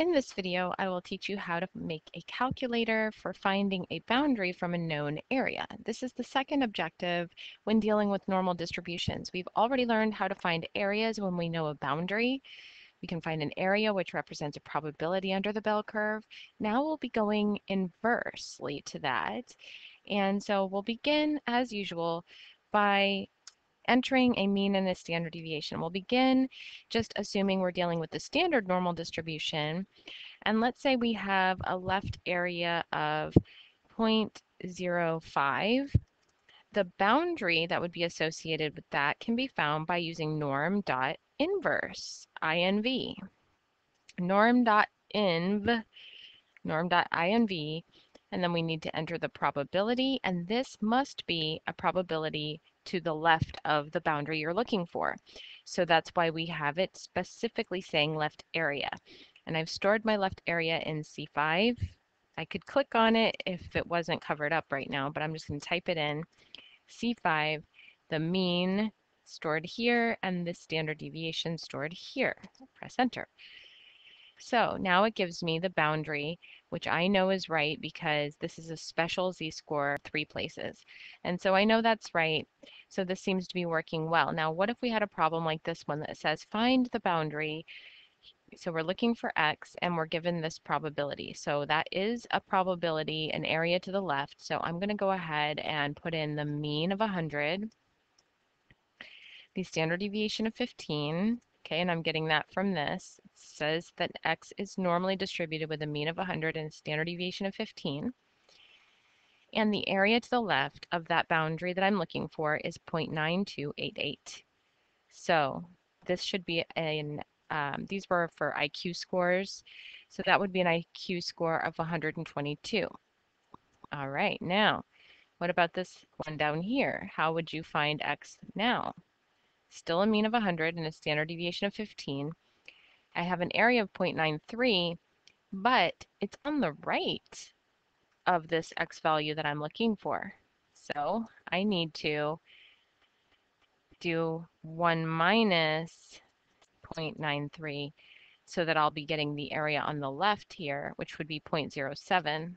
In this video, I will teach you how to make a calculator for finding a boundary from a known area. This is the second objective when dealing with normal distributions. We've already learned how to find areas when we know a boundary. We can find an area which represents a probability under the bell curve. Now we'll be going inversely to that. And so we'll begin as usual by entering a mean and a standard deviation. We'll begin just assuming we're dealing with the standard normal distribution. And let's say we have a left area of 0.05. The boundary that would be associated with that can be found by using norm dot inverse, INV. Norm dot inv, norm dot INV, and then we need to enter the probability, and this must be a probability to the left of the boundary you're looking for. So that's why we have it specifically saying left area. And I've stored my left area in C5. I could click on it if it wasn't covered up right now, but I'm just going to type it in. C5, the mean stored here, and the standard deviation stored here. Press enter. So now it gives me the boundary, which I know is right because this is a special z-score three places. And so I know that's right. So this seems to be working well. Now, what if we had a problem like this one that says find the boundary? So we're looking for x and we're given this probability. So that is a probability, an area to the left. So I'm going to go ahead and put in the mean of 100, the standard deviation of 15, Okay, and I'm getting that from this. It says that x is normally distributed with a mean of 100 and a standard deviation of 15. And the area to the left of that boundary that I'm looking for is 0.9288. So this should be an, um, these were for IQ scores. So that would be an IQ score of 122. All right, now, what about this one down here? How would you find x now? Still a mean of 100 and a standard deviation of 15. I have an area of 0.93, but it's on the right of this x value that I'm looking for. So I need to do 1 minus 0.93 so that I'll be getting the area on the left here, which would be 0.07.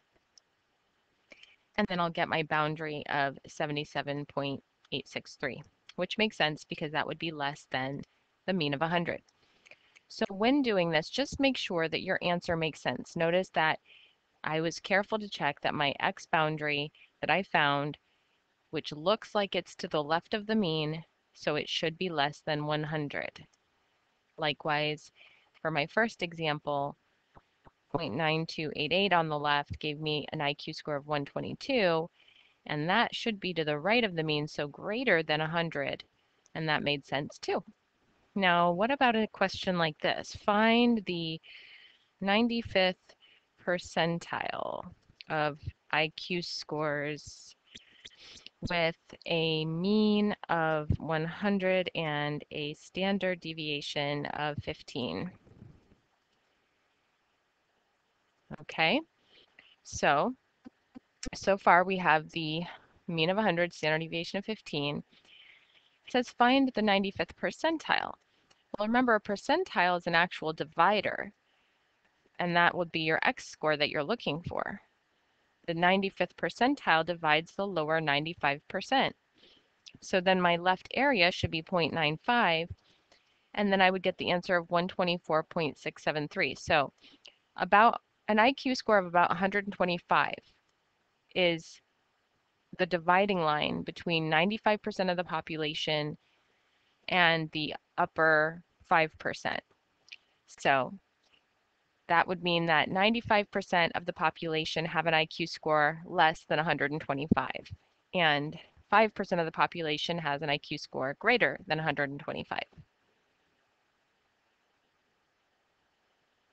And then I'll get my boundary of 77.863 which makes sense because that would be less than the mean of 100. So when doing this, just make sure that your answer makes sense. Notice that I was careful to check that my x boundary that I found, which looks like it's to the left of the mean, so it should be less than 100. Likewise, for my first example, 0.9288 on the left gave me an IQ score of 122, and that should be to the right of the mean, so greater than 100. And that made sense too. Now, what about a question like this? Find the 95th percentile of IQ scores with a mean of 100 and a standard deviation of 15. Okay, so so far we have the mean of 100, standard deviation of 15. It says find the 95th percentile. Well, remember a percentile is an actual divider, and that would be your x score that you're looking for. The 95th percentile divides the lower 95%. So then my left area should be 0.95, and then I would get the answer of 124.673. So about an IQ score of about 125 is the dividing line between 95% of the population and the upper 5%. So that would mean that 95% of the population have an IQ score less than 125, and 5% of the population has an IQ score greater than 125.